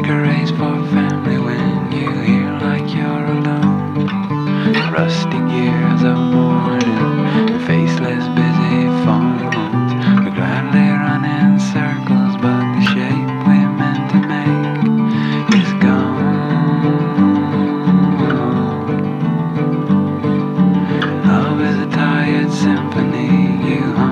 like a race for family when you hear like you're alone. Rusty gears of morning, faceless busy phone lines. We gladly run in circles, but the shape we meant to make is gone. Love is a tired symphony you.